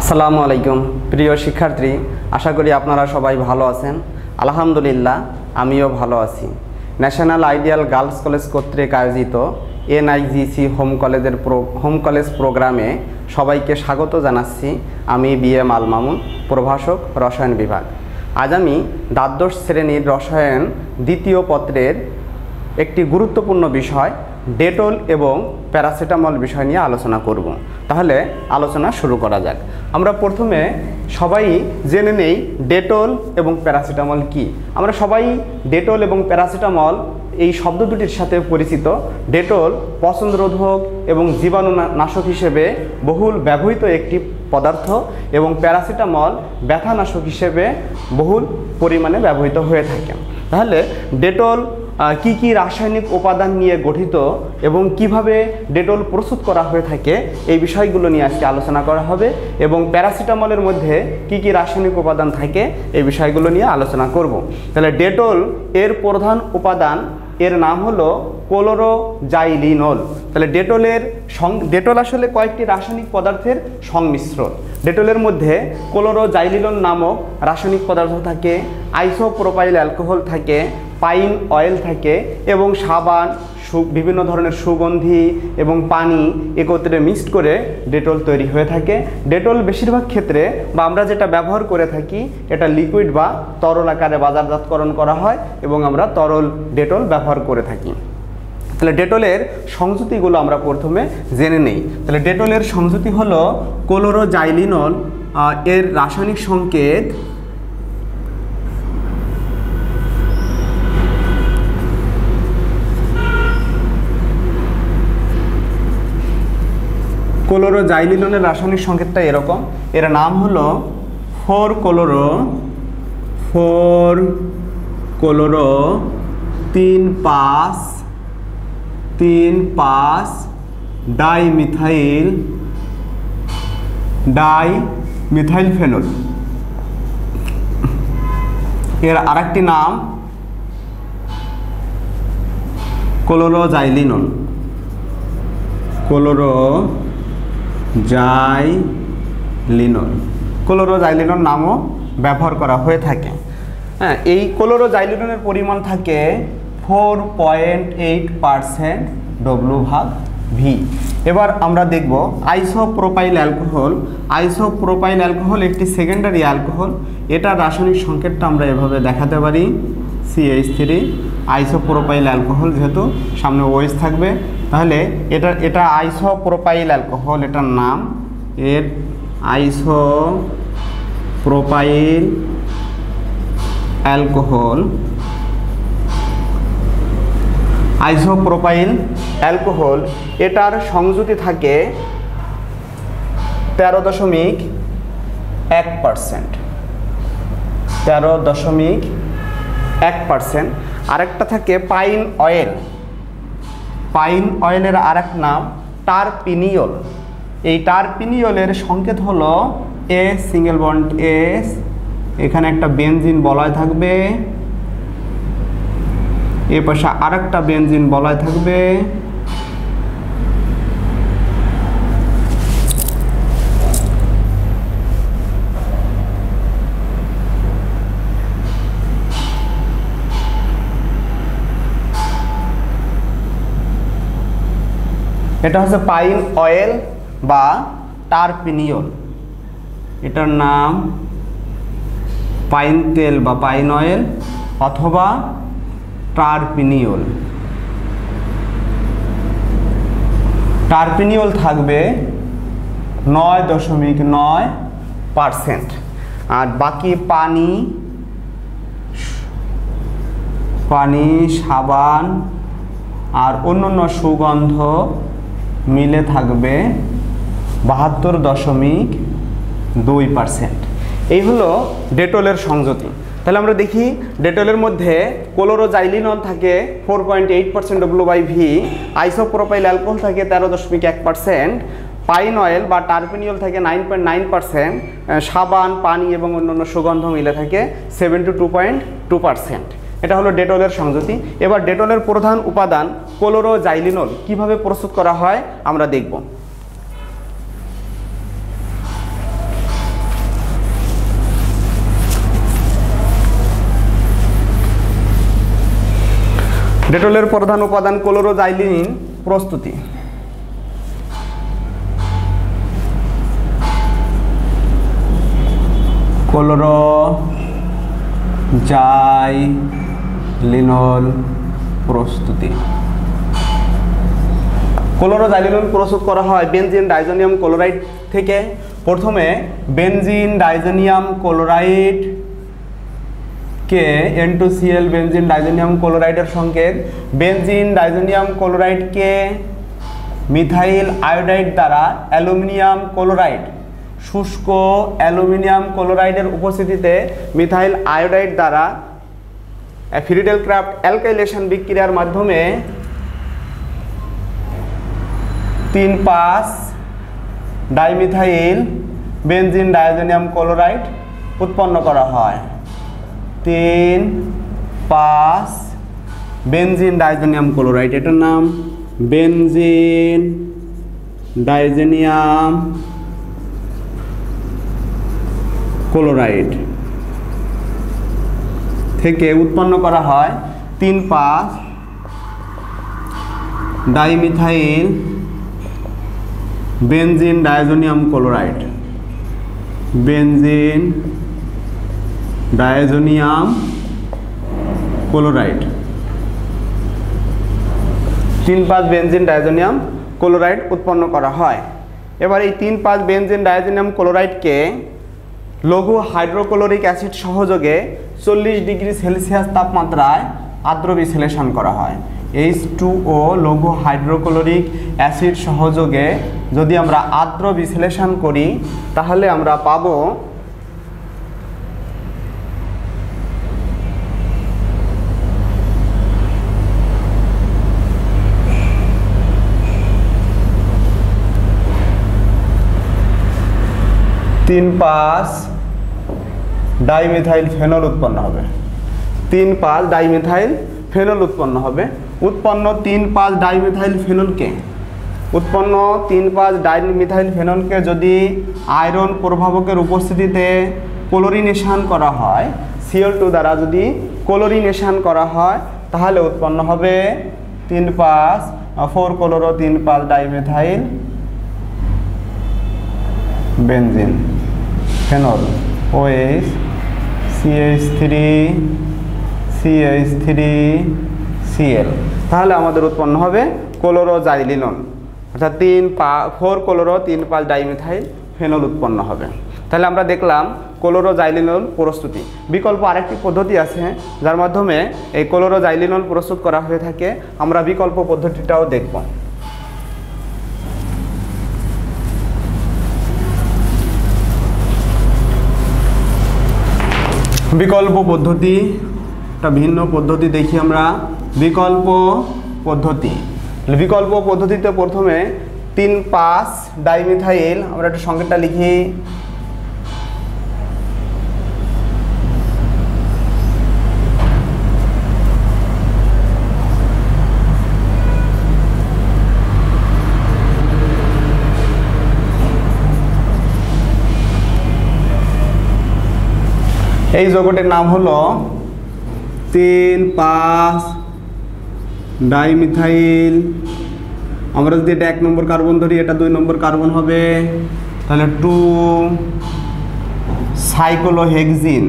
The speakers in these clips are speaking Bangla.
আসসালামু আলাইকুম। প্রিয় শিক্ষার্থী, আশা করি আপনারা সবাই ভালো আছেন। আলহামদুলিল্লাহ, আমিও ভালো আছি। ন্যাশনাল আইডিয়াল গার্লস কলেজ কর্তৃক আয়োজিত এনআইজিসি হোম কলেজের হোম কলেজ প্রোগ্রামে সবাইকে স্বাগত জানাচ্ছি আমি বি এম আল মামুন প্রভাষক, রসায়ন বিভাগ। আজ আমি দ্বাদশ শ্রেণির রসায়ন দ্বিতীয় পত্রের একটি গুরুত্বপূর্ণ বিষয়, ডেটল এবং প্যারাসিটামল বিষয় নিয়ে আলোচনা করব। তাহলে আলোচনা শুরু করা যাক। আমরা প্রথমে সবাই জেনে নেই ডেটল এবং প্যারাসিটামল কি। আমরা সবাই ডেটল এবং প্যারাসিটামল এই শব্দ দুটির সাথে পরিচিত। ডেটল পছন্দরোধক এবং জীবাণু নাশক হিসেবে বহুল ব্যবহৃত একটি পদার্থ এবং প্যারাসিটামল ব্যথানাশক হিসেবে বহুল পরিমাণে ব্যবহৃত হয়ে থাকে। তাহলে ডেটল কি কি রাসায়নিক উপাদান নিয়ে গঠিত এবং কীভাবে ডেটল প্রস্তুত করা হয়ে থাকে, এই বিষয়গুলো নিয়ে আজকে আলোচনা করা হবে এবং প্যারাসিটামলের মধ্যে কি কি রাসায়নিক উপাদান থাকে, এই বিষয়গুলো নিয়ে আলোচনা করব। তাহলে ডেটল এর প্রধান উপাদান, এর নাম হলো কোলোরোজাইলিনল। তাহলে ডেটলের সং ডেটল আসলে কয়েকটি রাসায়নিক পদার্থের সংমিশ্রণ। ডেটলের মধ্যে কোলোরোজাইলিনল নামক রাসায়নিক পদার্থ থাকে, আইসোপ্রোপাইল অ্যালকোহল থাকে পাইন অয়েল থাকে এবং সাবান বিভিন্ন ধরনের সুগন্ধি এবং পানি একত্রে মিক্সড করে ডেটল তৈরি হয়ে থাকে। ডেটল বেশিরভাগ ক্ষেত্রে বা আমরা যেটা ব্যবহার করে থাকি, এটা লিকুইড বা তরল আকারে বাজারজাতকরণ করা হয় এবং আমরা তরল ডেটল ব্যবহার করে থাকি। তাহলে ডেটলের সংযুতিগুলো আমরা প্রথমে জেনে নেই। তাহলে ডেটলের সংযুতি হলো কোলোরোজাইলিনল এর রাসায়নিক সংকেত ক্লোরোজাইলিননের রাসায়নিক সংকেতটা এরকম। এর নাম হলো ফোর কোলোরো ফোর কোলোরো তিন পাঁচ তিন পাঁচ dimethyl dimethyl phenol এর আরেকটি নাম ক্লোরোজাইলিনল। ক্লোরো জাইলিনল ক্লোরোজাইলিনল নামও ব্যবহার করা হয়ে থাকে। হ্যাঁ এই ক্লোরোজাইলিনলের পরিমাণ থাকে four point eight percent W ভাগ ভি এবার আমরা দেখব আইসোপ্রোপাইল অ্যালকোহল। আইসোপ্রোপাইল অ্যালকোহল একটি সেকেন্ডারি অ্যালকোহল। এটার রাসায়নিক সংকেতটা আমরা এভাবে দেখাতে পারি। সিএইচ থ্রি আইসোপ্রোপাইল অ্যালকোহল যেহেতু সামনে ওয়েস থাকবে। তাহলে এটা এটা আইসো প্রোপাইল অ্যালকোহল এটার নাম এর আইসো প্রোপাইল অ্যালকোহল আইসোপ্রোপাইল অ্যালকোহল এটার সংযুতি থাকে তেরো দশমিক এক পারসেন্ট তেরো দশমিক এক পারসেন্ট আরেকটা থাকে পাইন অয়েল। পাইন অয়েলের আর এক নাম টারপিনিয়ল। এই টারপিনিয়লের সংকেত হলো এ সিঙ্গেল বন্ড এস এখানে একটা বেনজিন বলয় থাকবে। এ পাশে আর একটা বেনজিন বলয় থাকবে। এটা হচ্ছে পাইন অয়েল বা টারপিনিয়ল। এটার নাম পাইন তেল বা পাইন অয়েল অথবা টারপিনিয়ল। টারপিনিয়ল থাকবে নয় দশমিক নয় পারসেন্ট। আর বাকি পানি পানি, সাবান আর অন্যান্য সুগন্ধ মিলে থাকবে বাহাত্তর দশমিক দুই পারসেন্ট। এই হলো ডেটলের সংযতি। তাহলে আমরা দেখি ডেটলের মধ্যে কোলোরোজাইলিনল থাকে four point eight percent W by V isopropyl alcohol থাকে তেরো দশমিক এক পার্সেন্ট, পাইন অয়েল বা টার্পিনিয়ল থাকে নাইন পয়েন্ট নাইন পার্সেন্ট সাবান, পানি এবং অন্যান্য সুগন্ধ মিলে থাকে seven two two point two percent. এটা হলো ডেটলের সংযুতি। এবার ডেটলের প্রধান উপাদান ক্লোরোজাইলিনল কীভাবে প্রস্তুত করা হয় আমরা দেখব। ডেটলের প্রধান উপাদান ক্লোরোজাইলিন প্রস্তুতি। ক্লোরোজাইলিনল প্রস্তুতি। ক্লোরোজাইলিনল প্রস্তুত করা হয় বেনজিন ডাইজোনিয়াম ক্লোরাইড থেকে। প্রথমে বেনজিন ডাইজোনিয়াম ক্লোরাইড কে এন টু বেনজিন ডাইজোনিয়াম ক্লোরাইডের সংকেত বেনজিন ডাইজোনিয়াম ক্লোরাইডকে মিথাইল আয়োডাইড দ্বারা অ্যালুমিনিয়াম ক্লোরাইড, শুষ্ক অ্যালুমিনিয়াম ক্লোরাইডের উপস্থিতিতে মিথাইল আয়োডাইড দ্বারা ফ্রিডেল ক্রাফট অ্যালকাইলেশন বিক্রিয়ার মাধ্যমে তিন পাঁচ, ডাইমিথাইল, বেনজিন ডায়োজোনিয়াম ক্লোরাইড উৎপন্ন করা হয়। তিন পাঁচ, বেনজিন ডাইজোনিয়াম ক্লোরাইড, এটার নাম বেনজিন ডাইজেনিয়াম ক্লোরাইড। থেকে উৎপন্ন করা হয় তিন পাঁচ, dimethyl benzene diazonium chloride. Benzene diazonium chloride. তিন পাঁচ বেনজিন ডায়োজোনিয়াম ক্লোরাইড উৎপন্ন করা হয়। এবার এই তিন পাঁচ বেনজিন ডায়োজোনিয়াম ক্লোরাইডকে লঘু হাইড্রোক্লোরিক অ্যাসিড সহযোগে চল্লিশ ডিগ্রি সেলসিয়াস তাপমাত্রায় আর্দ্র বিশ্লেষণ করা হয়। এইচ টু ও লঘু হাইড্রোক্লোরিক অ্যাসিড সহযোগে যদি আমরা আর্দ্র বিশ্লেষণ করি, তাহলে আমরা পাবো তিন পাঁচ ডাইমিথাইল ফেনল উৎপন্ন হবে। তিন পাঁচ ডাইমিথাইল ফেনল উৎপন্ন হবে। উৎপন্ন তিন পাঁচ ডাইমিথাইল ফেনলকে, উৎপন্ন তিন পাঁচ ডাইমিথাইল ফেনলকে যদি আয়রন প্রভাবকের উপস্থিতিতে ক্লোরিনেশন করা হয় সিএল টু দ্বারা যদি ক্লোরিনেশন করা হয়, তাহলে উৎপন্ন হবে তিন পাঁচ, ফোর ক্লোরো তিন পাঁচ dimethyl benzene, phenol OH CH three CH three Cl তাহলে আমাদের উৎপন্ন হবে ক্লোরোজাইলিনন অর্থাৎ তিন পা, ফোর কোলোরো তিন পাঁচ ডাইমিথাইল ফেনল উৎপন্ন হবে। তাহলে আমরা দেখলাম ক্লোরোজাইলিনল প্রস্তুতি। বিকল্প আরেকটি পদ্ধতি আছে, যার মাধ্যমে এই ক্লোরোজাইলিনল প্রস্তুত করা হয়ে থাকে। আমরা বিকল্প পদ্ধতিটাও দেখব। বিকল্প পদ্ধতি একটা ভিন্ন পদ্ধতি দেখি আমরা। বিকল্প পদ্ধতি। বিকল্প পদ্ধতিতে প্রথমে তিন পাঁচ ডাইমিথাইল, আমরা একটা সংকেতটা লিখি। এই যৌগটির নাম হলো তিন পাঁচ ডাইমিথাইল আমরা যদি এটা এক নম্বর কার্বন ধরি, এটা দুই নম্বর কার্বন হবে, তাহলে two cyclohexene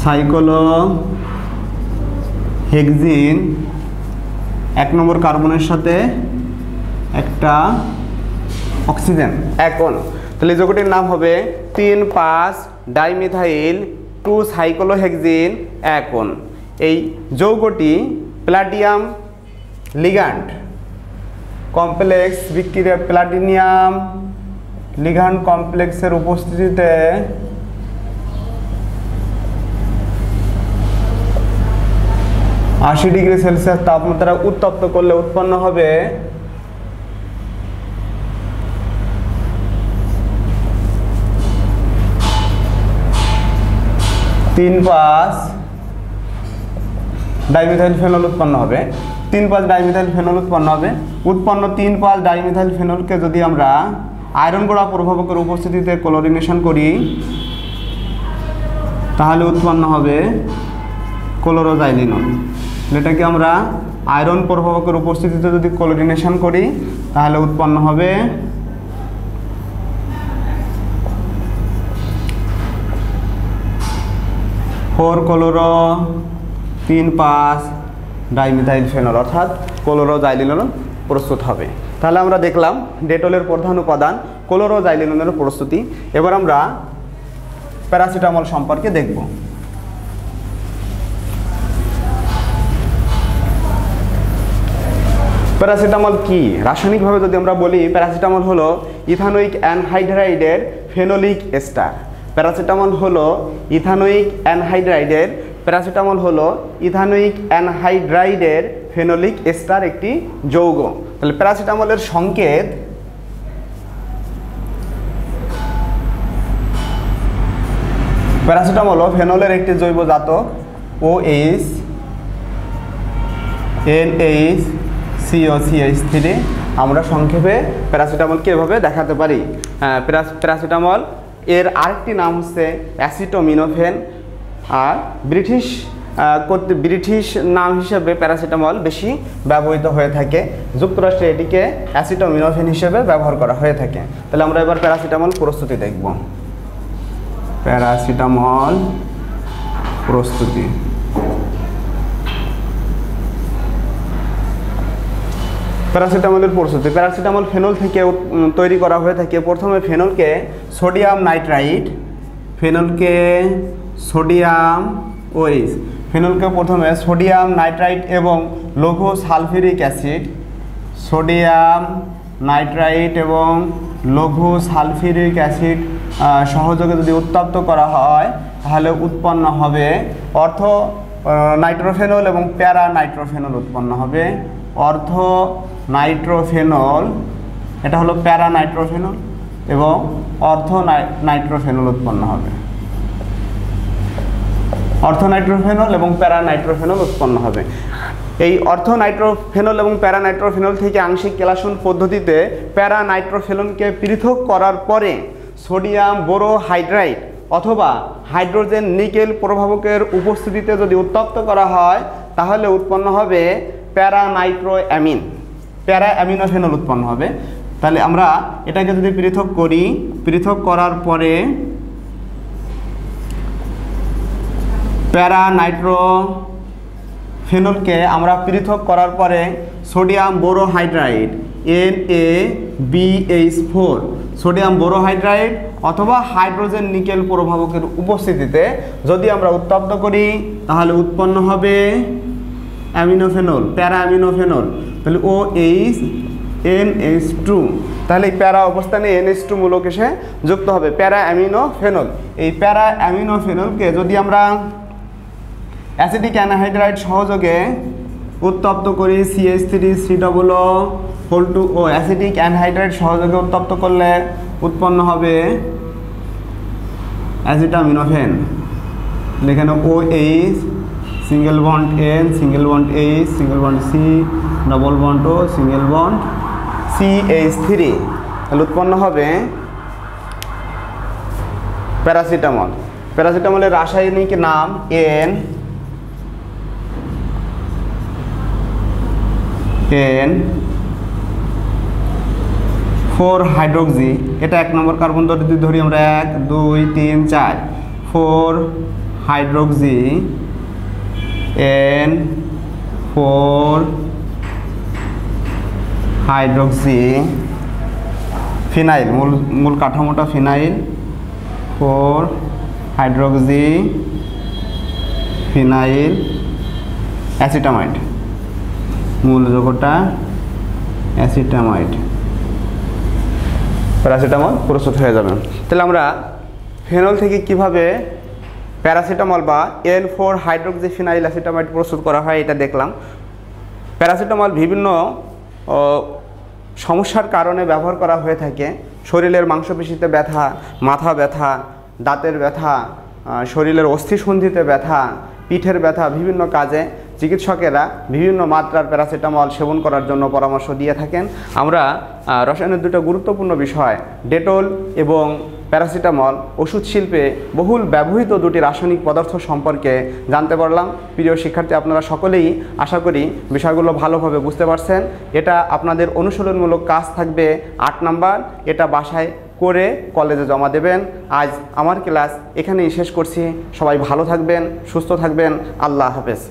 cyclohexene এক নম্বর কার্বনের সাথে একটা অক্সিজেন। এখন তাহলে যৌগটির নাম হবে তিন, পাঁচ ডাইমিথাইল টু সাইক্লোহেক্সিন একন এই যৌগটি প্লাটিয়াম লিগান্ড কমপ্লেক্স বিক্রিয়া প্লাটিনিয়াম লিগান্ড কমপ্লেক্সের উপস্থিতিতে আশি ডিগ্রি সেলসিয়াস তাপমাত্রা উত্তপ্ত করলে উৎপন্ন হবে তিন পাঁচ ডাইমিথাইল ফেনল উৎপন্ন হবে। তিন পাঁচ ডাইমিথাইল ফেনল উৎপন্ন হবে। উৎপন্ন তিন পাঁচ ডাইমিথাইল ফেনলকে যদি আমরা আয়রন গোড়া প্রভাবকের উপস্থিতিতে ক্লোরিনেশন করি তাহলে উৎপন্ন হবে ক্লোরোজাইলিনন এটাকে আমরা আয়রন প্রভাবকের উপস্থিতিতে যদি ক্লোরিনেশন করি তাহলে উৎপন্ন হবে ফোর ক্লোরো, তিন পাঁচ ডাইমিথাইল ফেনল, অর্থাৎ ক্লোরোজাইলিনল প্রস্তুত হবে। তাহলে আমরা দেখলাম ডেটলের প্রধান উপাদান ক্লোরোজাইলিনলের প্রস্তুতি। এবার আমরা প্যারাসিটামল সম্পর্কে দেখব। প্যারাসিটামল কি? রাসায়নিকভাবে যদি আমরা বলি, প্যারাসিটামল হলো ইথানোইক অ্যানহাইড্রাইডের ফেনোলিক এস্টার। প্যারাসিটামল হলো ইথানোইক অ্যানহাইড্রাইডের প্যারাসিটামল হলো ইথানোইক অ্যানহাইড্রাইডের ফেনোলিক এস্টার একটি যৌগ। তাহলে প্যারাসিটামলের সংকেত প্যারাসিটামল ফেনলের একটি জৈব জাতক O H N H CO CH three আমরা সংক্ষেপে প্যারাসিটামলকে এভাবে দেখাতে পারি। হ্যাঁ, প্যারাস- প্যারাসিটামল এর আরেকটি নাম হচ্ছে অ্যাসিটোমিনোভেন আর ব্রিটিশ করতে, ব্রিটিশ নাম হিসেবে প্যারাসিটামল বেশি ব্যবহৃত হয়ে থাকে। যুক্তরাষ্ট্রে এটিকে অ্যাসিটোমিনোফেন হিসেবে ব্যবহার করা হয়ে থাকে। তাহলে আমরা এবার প্যারাসিটামল প্রস্তুতি দেখব। প্যারাসিটামল প্রস্তুতি। প্যারাসিটামলের প্রস্তুতি। প্যারাসিটামল ফেনল থেকে তৈরি করা হয়ে থাকে। প্রথমে ফেনলকে সোডিয়াম নাইট্রাইট, ফেনলকে সোডিয়াম ওইস ফেনলকে প্রথমে সোডিয়াম নাইট্রাইট এবং লঘু সালফিউরিক অ্যাসিড, সোডিয়াম নাইট্রাইট এবং লঘু সালফিউরিক অ্যাসিড সহযোগে যদি উত্তপ্ত করা হয়, তাহলে উৎপন্ন হবে অর্থ নাইট্রোফেনল এবং প্যারা নাইট্রোফেনল উৎপন্ন হবে। অর্থ নাইট্রোফেনল, এটা হলো প্যারা নাইট্রোফেনল এবং অর্থ নাই- নাইট্রোফেনল উৎপন্ন হবে। অর্থ নাইট্রোফেনল এবং প্যারা নাইট্রোফেনল উৎপন্ন হবে। এই অর্থ নাইট্রোফেনল এবং প্যারা নাইট্রোফেনল থেকে আংশিক কেলাসন পদ্ধতিতে প্যারা নাইট্রোফেনলকে পৃথক করার পরে সোডিয়াম বোরো হাইড্রাইড অথবা হাইড্রোজেন নিকেল প্রভাবকের উপস্থিতিতে যদি উত্তপ্ত করা হয়, তাহলে উৎপন্ন হবে প্যারা নাইট্রো অ্যামিন প্যারা অ্যামিনোফেনল উৎপন্ন হবে। তাহলে আমরা এটাকে যদি পৃথক করি, পৃথক করার পরে প্যারা নাইট্রো ফেনলকে আমরা পৃথক করার পরে sodium borohydride N A B H four, sodium borohydride অথবা হাইড্রোজেন নিকেল প্রভাবকের উপস্থিতিতে যদি আমরা উত্তপ্ত করি, তাহলে উৎপন্ন হবে অ্যামিনোফেনল প্যারা অ্যামিনোফেনল তাহলে O H N H two. তাহলে এই প্যারা অবস্থানে এন এইচ টু মূলক এসে যুক্ত হবে। প্যারা অ্যামিনোফেনল। এই প্যারা অ্যামিনো ফেনলকে যদি আমরা অ্যাসিডিক অ্যানহাইড্রাইড সহযোগে উত্তপ্ত করি CH three, C double O, whole two O, acidic anhydride সহযোগে উত্তপ্ত করলে উৎপন্ন হবে অ্যাসিটামিনোফেন। এখানে O H single bond N single bond H single bond C double bond O single bond C H three তাহলে উৎপন্ন হবে প্যারাসিটামল। প্যারাসিটামলের রাসায়নিক নাম এন এন ফোর হাইড্রোক্সি এটা এক নম্বর কার্বন যদি ধরি আমরা এক, দুই, তিন, চার। Four hydroxy N four hydroxy phenyl মূল মূল কাঠামোটা phenyl four hydroxy phenyl acetamide মূল যৌগটা অ্যাসিটামাইড প্যারাসিটামল প্রস্তুত হয়ে যাবে। তাহলে আমরা ফেনল থেকে কীভাবে প্যারাসিটামল বা N four hydroxy phenyl acetamide প্রস্তুত করা হয়, এটা দেখলাম। প্যারাসিটামল বিভিন্ন সমস্যার কারণে ব্যবহার করা হয়ে থাকে। শরীরের মাংসপেশিতে ব্যথা, মাথা ব্যথা, দাঁতের ব্যথা শরীরের অস্থিসন্ধিতে ব্যথা, পিঠের ব্যথা বিভিন্ন কাজে চিকিৎসকেরা বিভিন্ন মাত্রার প্যারাসিটামল সেবন করার জন্য পরামর্শ দিয়ে থাকেন। আমরা রসায়নের দুটো গুরুত্বপূর্ণ বিষয়, ডেটল এবং প্যারাসিটামল, ওষুধ শিল্পে বহুল ব্যবহৃত দুটি রাসায়নিক পদার্থ সম্পর্কে জানতে পারলাম। প্রিয় শিক্ষার্থী, আপনারা সকলেই আশা করি বিষয়গুলো ভালোভাবে বুঝতে পারছেন। এটা আপনাদের অনুশীলনমূলক কাজ থাকবে আট নাম্বার। এটা বাসায় করে কলেজে জমা দেবেন। আজ আমার ক্লাস এখানেই শেষ করছি। সবাই ভালো থাকবেন, সুস্থ থাকবেন। আল্লাহ হাফেজ।